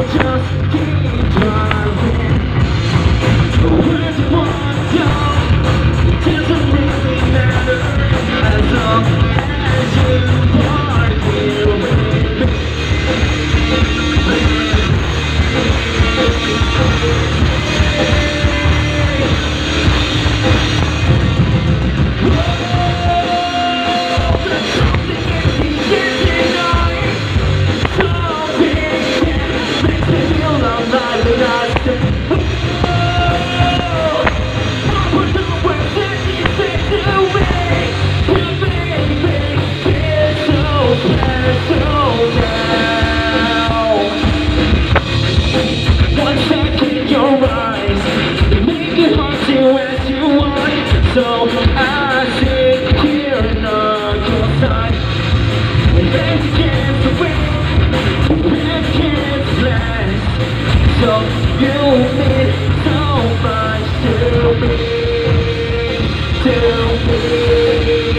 I'll teu bem.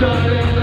So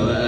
وآله